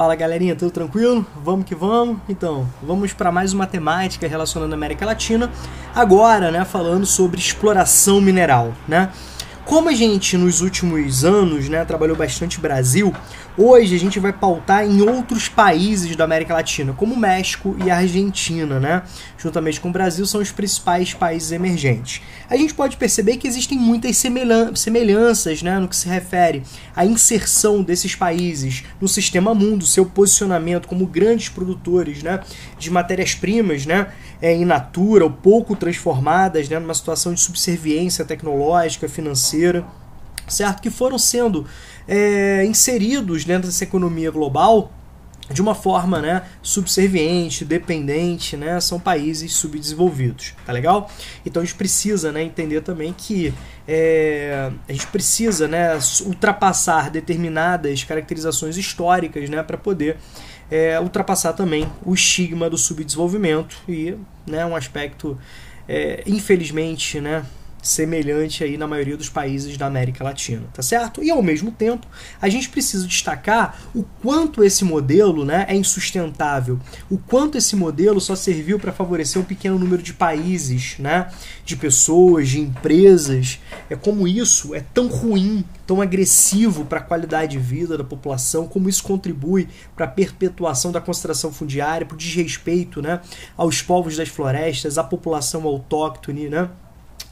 Fala galerinha, tudo tranquilo? Vamos que vamos? Então, vamos para mais uma temática relacionando a América Latina. Agora, né, falando sobre exploração mineral, né? Como a gente nos últimos anos, né, trabalhou bastante Brasil, Hoje a gente vai pautar em outros países da América Latina, como México e Argentina, né? Juntamente com o Brasil, são os principais países emergentes. A gente pode perceber que existem muitas semelhanças né, no que se refere à inserção desses países no sistema mundo, seu posicionamento como grandes produtores né, de matérias-primas né, é, in natura ou pouco transformadas, né, numa situação de subserviência tecnológica, financeira certo? Que foram sendo é, inseridos dentro dessa economia global de uma forma né, subserviente, dependente, né, são países subdesenvolvidos, tá legal? Então a gente precisa né, entender também que é, a gente precisa né, ultrapassar determinadas caracterizações históricas né, para poder é, ultrapassar também o estigma do subdesenvolvimento e né, um aspecto, é, infelizmente, né, semelhante aí na maioria dos países da América Latina, tá certo? E ao mesmo tempo, a gente precisa destacar o quanto esse modelo, né, é insustentável, o quanto esse modelo só serviu para favorecer um pequeno número de países, né, de pessoas, de empresas. É como isso é tão ruim, tão agressivo para a qualidade de vida da população, como isso contribui para a perpetuação da concentração fundiária, para o desrespeito, né, aos povos das florestas, à população autóctone, né?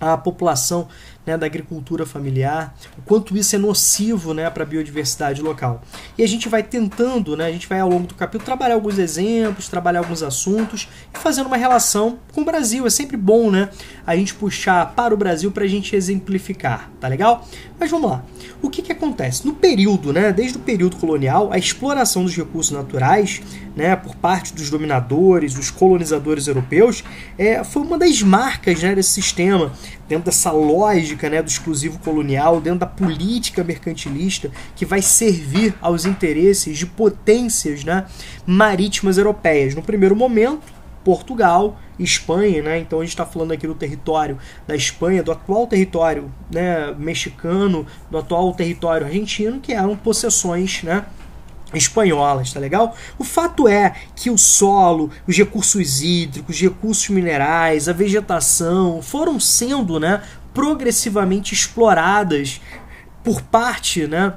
A população né, da agricultura familiar, o quanto isso é nocivo né, para a biodiversidade local. E a gente vai tentando, né, a gente vai ao longo do capítulo trabalhar alguns exemplos, trabalhar alguns assuntos e fazendo uma relação com o Brasil. É sempre bom né, a gente puxar para o Brasil para a gente exemplificar, tá legal? Mas vamos lá. O que, que acontece? No período, né, desde o período colonial, a exploração dos recursos naturais né, por parte dos dominadores, dos colonizadores europeus, é, foi uma das marcas né, desse sistema, dentro dessa lógica né, do exclusivo colonial, dentro da política mercantilista que vai servir aos interesses de potências né, marítimas europeias. No primeiro momento, Portugal, Espanha, né? Então a gente está falando aqui do território da Espanha, do atual território né, mexicano, do atual território argentino, que eram possessões né, espanholas, tá legal? O fato é que o solo, os recursos hídricos, os recursos minerais, a vegetação foram sendo, né, progressivamente exploradas por parte, né,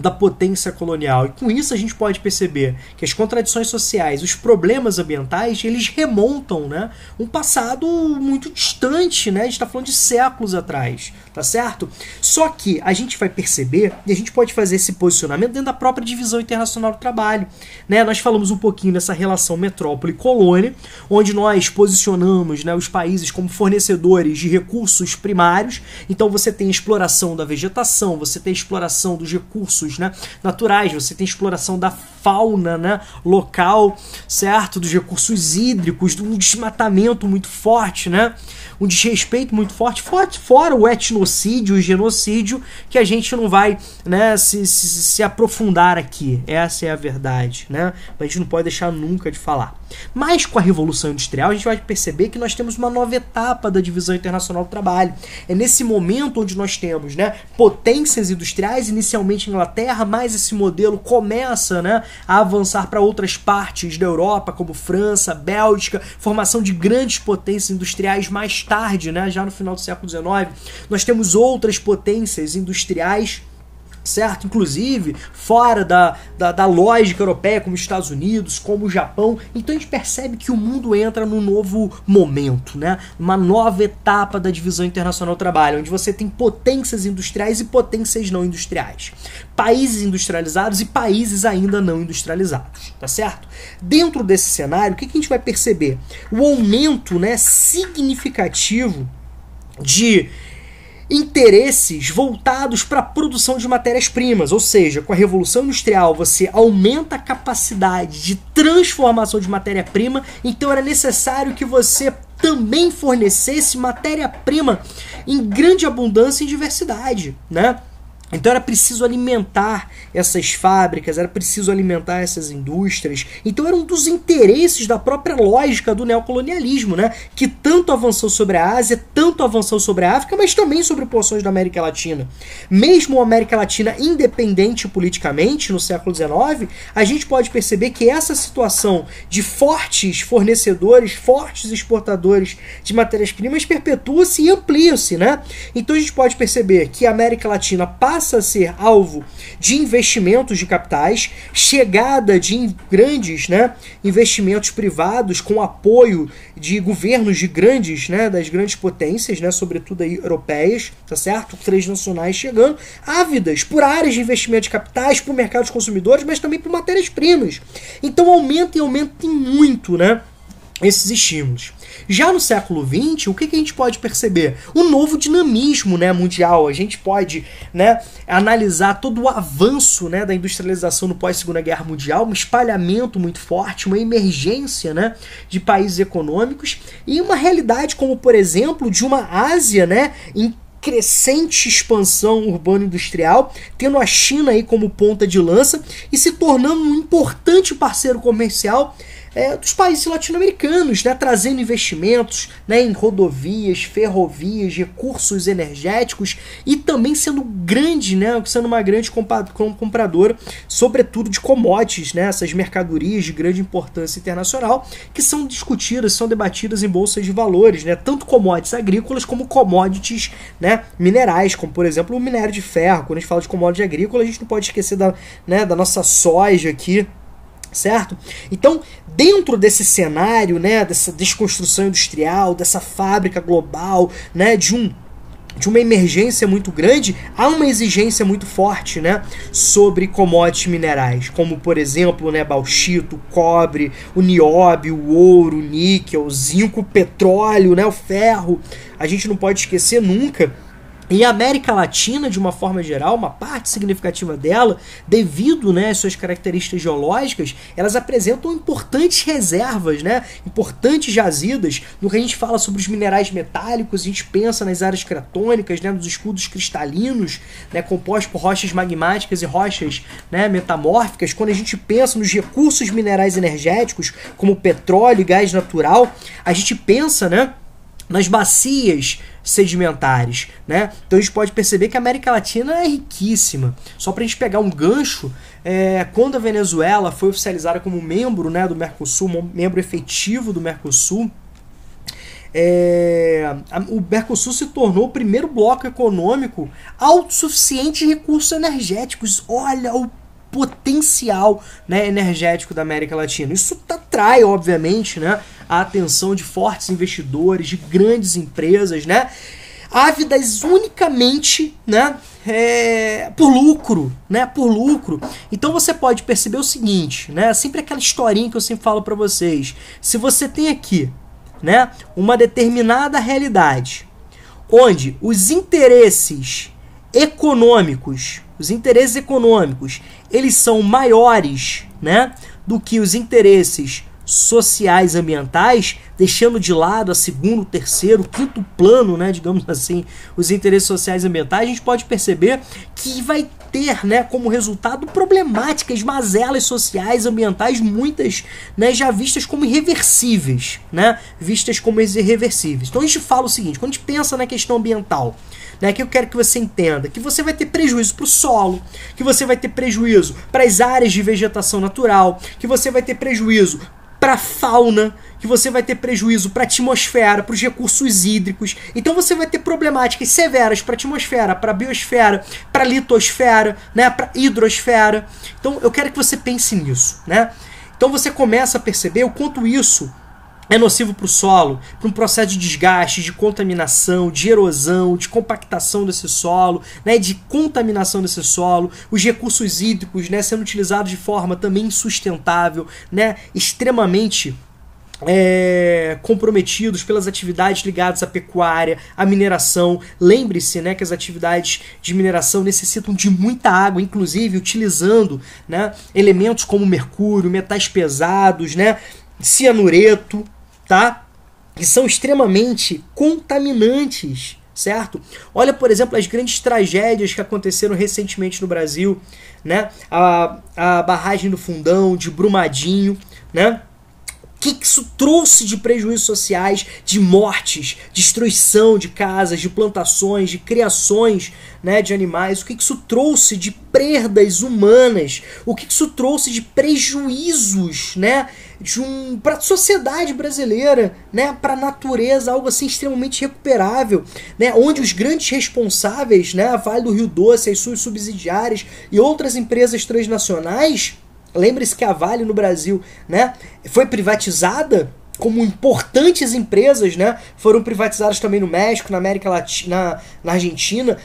da potência colonial. E com isso a gente pode perceber que as contradições sociais, os problemas ambientais, eles remontam, né, um passado muito distante, né? A gente está falando de séculos atrás, tá certo? Só que a gente vai perceber e a gente pode fazer esse posicionamento dentro da própria divisão internacional do trabalho, né? Nós falamos um pouquinho dessa relação metrópole-colônia, onde nós posicionamos, né, os países como fornecedores de recursos primários. Então você tem exploração da vegetação, você tem exploração dos recursos recursos né, naturais, você tem exploração da fauna né, local, certo? Dos recursos hídricos, um desmatamento muito forte, né? um desrespeito muito forte, fora o etnocídio, o genocídio, que a gente não vai né, se, se, se aprofundar aqui. Essa é a verdade. Né? A gente não pode deixar nunca de falar. Mas com a Revolução Industrial, a gente vai perceber que nós temos uma nova etapa da divisão internacional do trabalho. É nesse momento onde nós temos né, potências industriais, inicialmente Inglaterra, mas esse modelo começa né, a avançar para outras partes da Europa, como França, Bélgica, formação de grandes potências industriais mais tarde, né, já no final do século XIX. Nós temos outras potências industriais certo? Inclusive fora da, da, da, lógica europeia, como os Estados Unidos, como o Japão. Então a gente percebe que o mundo entra num novo momento, né? Uma nova etapa da divisão internacional do trabalho, onde você tem potências industriais e potências não industriais. Países industrializados e países ainda não industrializados, tá certo? Dentro desse cenário, o que, que a gente vai perceber? O aumento né, significativo de interesses voltados para a produção de matérias-primas, ou seja, com a revolução industrial você aumenta a capacidade de transformação de matéria-prima, então era necessário que você também fornecesse matéria-prima em grande abundância e diversidade, né? Então era preciso alimentar essas fábricas, era preciso alimentar essas indústrias. Então era um dos interesses da própria lógica do neocolonialismo, né? Que tanto avançou sobre a Ásia, tanto avançou sobre a África, mas também sobre porções da América Latina. Mesmo a América Latina independente politicamente no século XIX, a gente pode perceber que essa situação de fortes fornecedores, fortes exportadores de matérias-primas perpetua-se e amplia-se, né? Então a gente pode perceber que a América Latina passa passa a ser alvo de investimentos de capitais, chegada de grandes né, investimentos privados com apoio de governos de grandes, né, das grandes potências, né, sobretudo aí europeias, tá certo? Três nacionais chegando, ávidas por áreas de investimento de capitais, por mercados consumidores, mas também por matérias-primas. Então aumenta e aumenta muito, né? Esses estímulos. Já no século XX, o que, que, a gente pode perceber? Um novo dinamismo né, mundial. A gente pode né, analisar todo o avanço né, da industrialização no pós-Segunda Guerra Mundial, um espalhamento muito forte, uma emergência né, de países econômicos e uma realidade como, por exemplo, de uma Ásia né, em crescente expansão urbano-industrial, tendo a China aí como ponta de lança e se tornando um importante parceiro comercial é, dos países latino-americanos, né, trazendo investimentos né, em rodovias, ferrovias, recursos energéticos e também sendo grande, né, sendo uma grande compradora, sobretudo de commodities, né, essas mercadorias de grande importância internacional que são discutidas, são debatidas em bolsas de valores, né, tanto commodities agrícolas como commodities né, minerais, como por exemplo o minério de ferro. Quando a gente fala de commodities agrícolas, a gente não pode esquecer da, né, da nossa soja aqui, certo? Então, dentro desse cenário, né, dessa desconstrução industrial, dessa fábrica global, né, de um de uma emergência muito grande, há uma exigência muito forte, né, sobre commodities minerais, como por exemplo, né, bauxito, cobre, o nióbio, o ouro, o níquel, o zinco, o petróleo, né, o ferro. A gente não pode esquecer nunca e a América Latina, de uma forma geral, uma parte significativa dela, devido né, às suas características geológicas, elas apresentam importantes reservas, né, importantes jazidas. No que a gente fala sobre os minerais metálicos, a gente pensa nas áreas cratônicas, né, nos escudos cristalinos, né, compostos por rochas magmáticas e rochas né, metamórficas. Quando a gente pensa nos recursos minerais energéticos, como petróleo e gás natural, a gente pensa né, nas bacias sedimentares, né? Então a gente pode perceber que a América Latina é riquíssima. Só para a gente pegar um gancho, é, quando a Venezuela foi oficializada como membro né, do Mercosul, membro efetivo do Mercosul, é, o Mercosul se tornou o primeiro bloco econômico autossuficiente em recursos energéticos. Olha o potencial né, energético da América Latina. Isso atrai, obviamente, né, a atenção de fortes investidores, de grandes empresas, né? ávidas unicamente, né, é, por lucro, né, por lucro. Então você pode perceber o seguinte, né, sempre aquela historinha que eu sempre falo para vocês. Se você tem aqui, né, uma determinada realidade, onde os interesses econômicos, os interesses econômicos, eles são maiores, né, do que os interesses sociais ambientais, deixando de lado a segundo, terceiro, quinto plano, né, digamos assim, os interesses sociais ambientais, a gente pode perceber que vai ter, né, como resultado problemáticas, mazelas sociais, ambientais, muitas, né, já vistas como irreversíveis, né, vistas como irreversíveis. Então a gente fala o seguinte, quando a gente pensa na questão ambiental, né, que eu quero que você entenda, que você vai ter prejuízo para o solo, que você vai ter prejuízo para as áreas de vegetação natural, que você vai ter prejuízo para a fauna, que você vai ter prejuízo para a atmosfera, para os recursos hídricos. Então você vai ter problemáticas severas para a atmosfera, para a biosfera, para a litosfera, né, para a hidrosfera. Então eu quero que você pense nisso, né? Então você começa a perceber o quanto isso é nocivo para o solo, para um processo de desgaste, de contaminação, de erosão, de compactação desse solo, né, de contaminação desse solo, os recursos hídricos né, sendo utilizados de forma também insustentável, né, extremamente é, comprometidos pelas atividades ligadas à pecuária, à mineração. Lembre-se né, que as atividades de mineração necessitam de muita água, inclusive utilizando né, elementos como mercúrio, metais pesados, né, cianureto, tá? Que são extremamente contaminantes certo? Olha, por exemplo, as grandes tragédias que aconteceram recentemente no Brasil, né? A, a barragem do Fundão, de Brumadinho, né? O que isso trouxe de prejuízos sociais, de mortes, destruição de casas, de plantações, de criações né, de animais? O que isso trouxe de perdas humanas? O que isso trouxe de prejuízos né, de um, para a sociedade brasileira, né, para a natureza, algo assim extremamente recuperável, né, onde os grandes responsáveis, né, a Vale do Rio Doce, as suas subsidiárias e outras empresas transnacionais Lembre-se que a Vale no Brasil né, foi privatizada, como importantes empresas né, foram privatizadas também no México, na América Latina, na, na Argentina,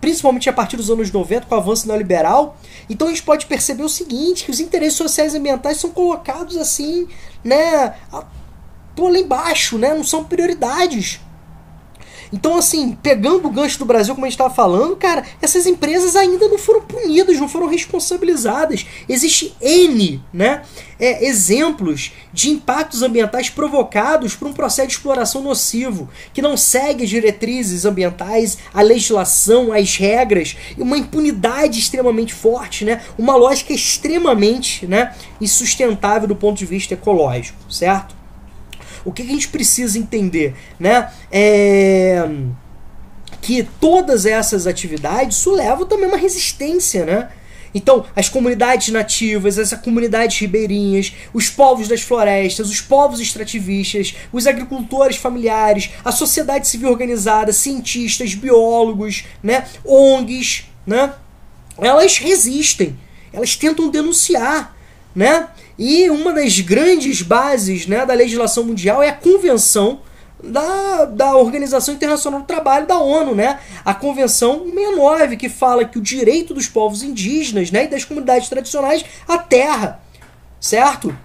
principalmente a partir dos anos 90, com o avanço neoliberal. Então a gente pode perceber o seguinte, que os interesses sociais e ambientais são colocados assim, né, por lá embaixo, né, não são prioridades. Então, assim, pegando o gancho do Brasil, como a gente estava falando, cara, essas empresas ainda não foram punidas, não foram responsabilizadas. Existe N né, é, exemplos de impactos ambientais provocados por um processo de exploração nocivo, que não segue as diretrizes ambientais, a legislação, as regras, e uma impunidade extremamente forte, né, uma lógica extremamente né, insustentável do ponto de vista ecológico, certo? O que a gente precisa entender, né? É que todas essas atividades isso leva também uma resistência, né? Então, as comunidades nativas, as comunidades ribeirinhas, os povos das florestas, os povos extrativistas, os agricultores familiares, a sociedade civil organizada, cientistas, biólogos, né, ONGs, né, elas resistem, elas tentam denunciar, né? E uma das grandes bases né, da legislação mundial é a Convenção da, da Organização Internacional do Trabalho da ONU, né? A Convenção 69, que fala que o direito dos povos indígenas né, e das comunidades tradicionais à terra, certo?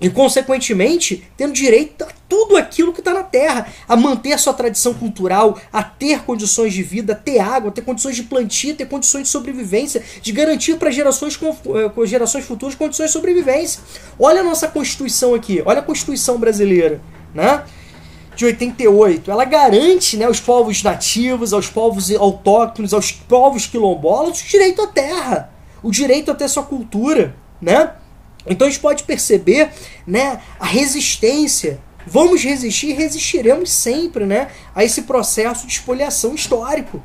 E, consequentemente, tendo direito a tudo aquilo que está na Terra, a manter a sua tradição cultural, a ter condições de vida, ter água, ter condições de plantio, ter condições de sobrevivência, de garantir para gerações, eh, gerações futuras condições de sobrevivência. Olha a nossa Constituição aqui, olha a Constituição brasileira, né? de 88, ela garante né, aos povos nativos, aos povos autóctonos, aos povos quilombolas o direito à terra, o direito a ter sua cultura, né? Então a gente pode perceber né, a resistência. Vamos resistir e resistiremos sempre né, a esse processo de espoliação histórico.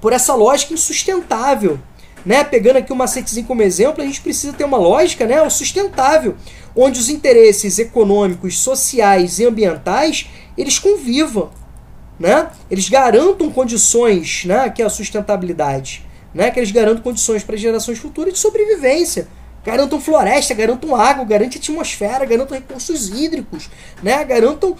Por essa lógica insustentável. Né? Pegando aqui o macetezinho como exemplo, a gente precisa ter uma lógica né, sustentável, onde os interesses econômicos, sociais e ambientais eles convivam. Né? Eles garantam condições, né, que é a sustentabilidade, né, que eles garantam condições para gerações futuras de sobrevivência garantam floresta, garantam água, garantem atmosfera, garantam recursos hídricos, né? garantam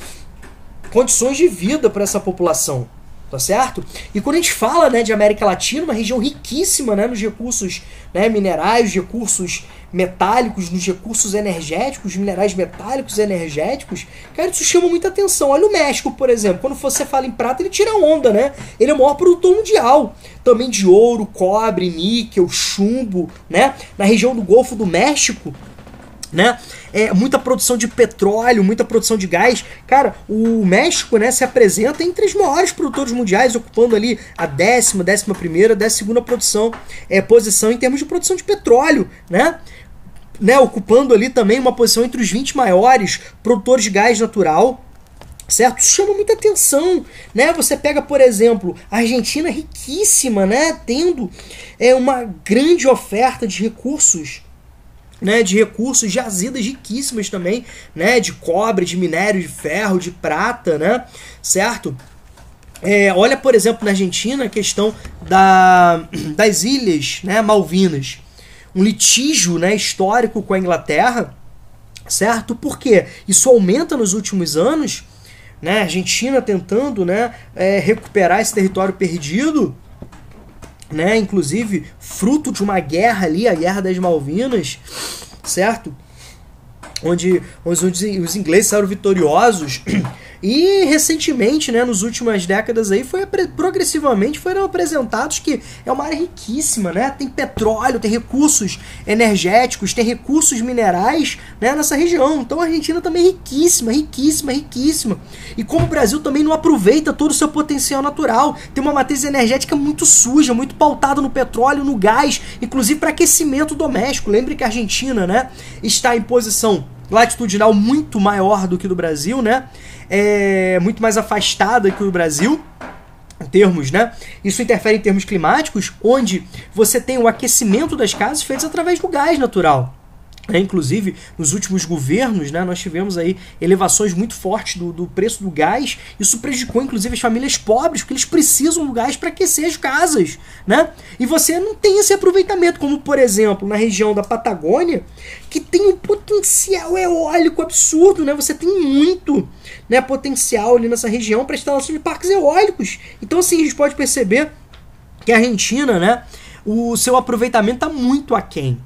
condições de vida para essa população. Tá certo? E quando a gente fala né, de América Latina, uma região riquíssima né, nos recursos né, minerais, recursos metálicos, nos recursos energéticos, minerais metálicos energéticos, cara, isso chama muita atenção. Olha o México, por exemplo, quando você fala em prata, ele tira onda, né? Ele é o maior produtor mundial, também de ouro, cobre, níquel, chumbo, né? Na região do Golfo do México, né? É, muita produção de petróleo, muita produção de gás. Cara, o México, né, se apresenta entre os maiores produtores mundiais, ocupando ali a décima, décima primeira, décima segunda produção, é, posição em termos de produção de petróleo, né? Né, ocupando ali também uma posição entre os 20 maiores produtores de gás natural, certo? Isso chama muita atenção, né? Você pega, por exemplo, a Argentina riquíssima, né? Tendo é, uma grande oferta de recursos né, de recursos, jazidas riquíssimas também, né, de cobre, de minério de ferro, de prata, né, certo? É, olha, por exemplo, na Argentina, a questão da, das ilhas né, Malvinas. Um litígio né, histórico com a Inglaterra, certo? Porque isso aumenta nos últimos anos, né, a Argentina tentando né, é, recuperar esse território perdido, né? Inclusive, fruto de uma guerra ali, a Guerra das Malvinas, certo? Onde, onde os ingleses saíram vitoriosos. E recentemente, né, nos últimas décadas aí, foi progressivamente foram apresentados que é uma área riquíssima, né? Tem petróleo, tem recursos energéticos, tem recursos minerais, né, nessa região. Então a Argentina também é riquíssima, riquíssima, riquíssima. E como o Brasil também não aproveita todo o seu potencial natural, tem uma matriz energética muito suja, muito pautada no petróleo, no gás, inclusive para aquecimento doméstico. Lembre que a Argentina, né, está em posição latitudinal muito maior do que do Brasil, né? É muito mais afastada que o Brasil termos, né? Isso interfere em termos climáticos, onde você tem o aquecimento das casas feitos através do gás natural. É, inclusive, nos últimos governos, né, nós tivemos aí elevações muito fortes do, do, preço do gás. Isso prejudicou, inclusive, as famílias pobres, porque eles precisam do gás para aquecer as casas. Né? E você não tem esse aproveitamento, como, por exemplo, na região da Patagônia, que tem um potencial eólico absurdo. Né? Você tem muito né, potencial ali nessa região para instalação de parques eólicos. Então, assim, a gente pode perceber que a Argentina, né, o seu aproveitamento está muito aquém.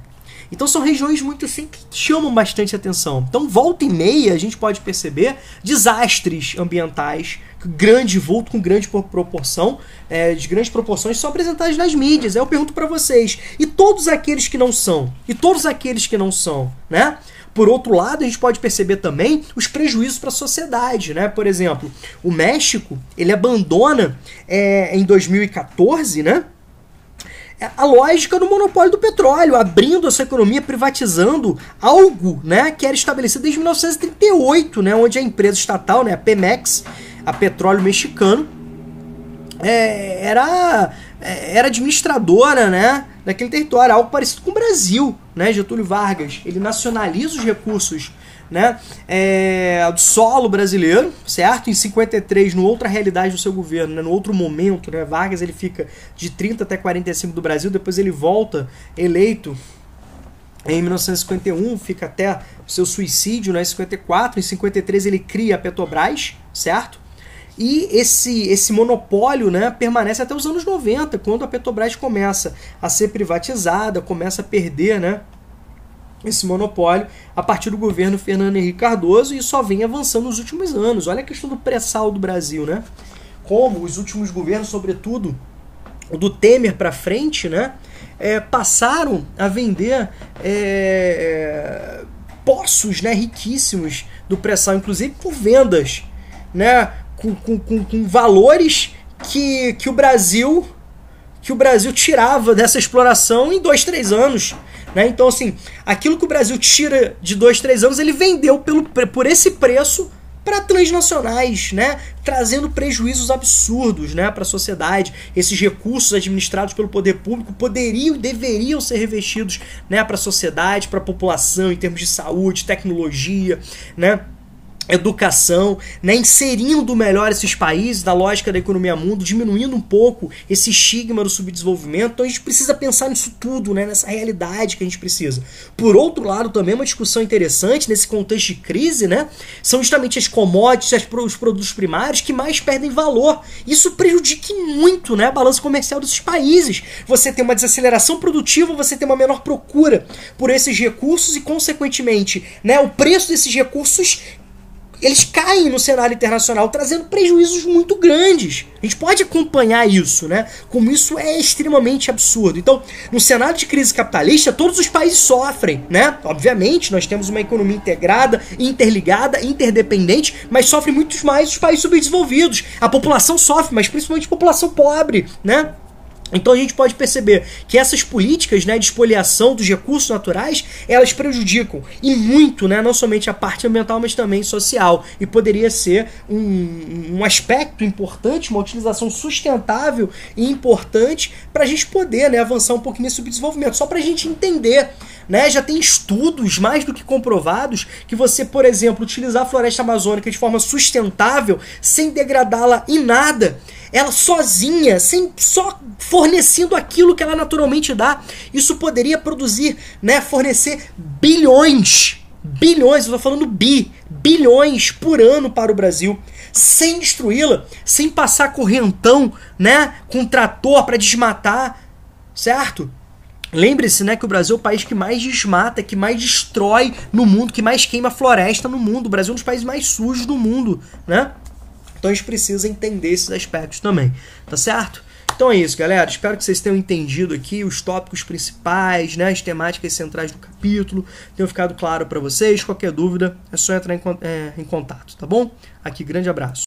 Então são regiões muito assim que chamam bastante atenção. Então, volta e meia, a gente pode perceber desastres ambientais, grande vulto, com grande proporção, é, de grandes proporções, são apresentados nas mídias. Eu pergunto para vocês, e todos aqueles que não são? E todos aqueles que não são, né? Por outro lado, a gente pode perceber também os prejuízos para a sociedade, né? Por exemplo, o México, ele abandona é, em 2014, né? É a lógica do monopólio do petróleo, abrindo a sua economia, privatizando algo né, que era estabelecido desde 1938, né, onde a empresa estatal, né, a Pemex, a Petróleo Mexicano, é, era, é, era administradora né, daquele território, algo parecido com o Brasil. Né, Getúlio Vargas ele nacionaliza os recursos né, é, do solo brasileiro, certo? Em 53, no outra realidade do seu governo, né, no outro momento, né, Vargas ele fica de 30 até 45 do Brasil, depois ele volta eleito em 1951, fica até seu suicídio, né, em 54, em 53 ele cria a Petrobras, certo? E esse, esse monopólio né, permanece até os anos 90, quando a Petrobras começa a ser privatizada, começa a perder né, esse monopólio a partir do governo Fernando Henrique Cardoso e só vem avançando nos últimos anos. Olha a questão do pré-sal do Brasil, né? Como os últimos governos, sobretudo o do Temer para frente, né, é, passaram a vender é, poços né, riquíssimos do pré-sal, inclusive por vendas, né, com, com, com, com valores que, que o Brasil que o Brasil tirava dessa exploração em dois, três anos. Né? Então, assim, aquilo que o Brasil tira de dois, três anos, ele vendeu pelo, por esse preço para transnacionais, né? trazendo prejuízos absurdos né? para a sociedade. Esses recursos administrados pelo poder público poderiam e deveriam ser revestidos né? para a sociedade, para a população, em termos de saúde, tecnologia, né? Educação, né, inserindo melhor esses países da lógica da economia mundo, diminuindo um pouco esse estigma do subdesenvolvimento. Então a gente precisa pensar nisso tudo, né, nessa realidade que a gente precisa. Por outro lado, também uma discussão interessante nesse contexto de crise, né, são justamente as commodities, os produtos primários que mais perdem valor. Isso prejudica muito, né, a balança comercial desses países. Você tem uma desaceleração produtiva, você tem uma menor procura por esses recursos e consequentemente, né, o preço desses recursos eles caem no cenário internacional, trazendo prejuízos muito grandes. A gente pode acompanhar isso, né? Como isso é extremamente absurdo. Então, no cenário de crise capitalista, todos os países sofrem, né? Obviamente, nós temos uma economia integrada, interligada, interdependente, mas sofrem muito mais os países subdesenvolvidos. A população sofre, mas principalmente a população pobre, né? Então a gente pode perceber que essas políticas né, de expoliação dos recursos naturais, elas prejudicam e muito, né, não somente a parte ambiental, mas também social. E poderia ser um, um aspecto importante, uma utilização sustentável e importante para a gente poder né, avançar um pouquinho nesse subdesenvolvimento. Só para a gente entender. Né, já tem estudos mais do que comprovados que você, por exemplo, utilizar a floresta amazônica de forma sustentável, sem degradá-la em nada, ela sozinha, sem só fornecendo aquilo que ela naturalmente dá, isso poderia produzir, né, fornecer bilhões, bilhões, eu tô falando bi, bilhões por ano para o Brasil, sem destruí-la, sem passar correntão, né, com trator para desmatar, certo? Lembre-se, né, que o Brasil é o país que mais desmata, que mais destrói no mundo, que mais queima floresta no mundo. O Brasil é um dos países mais sujos do mundo, né? Então a gente precisa entender esses aspectos também, tá certo? Então é isso, galera. Espero que vocês tenham entendido aqui os tópicos principais, né, as temáticas centrais do capítulo, tenham ficado claro para vocês. Qualquer dúvida é só entrar em, é, em contato, tá bom? Aqui, grande abraço.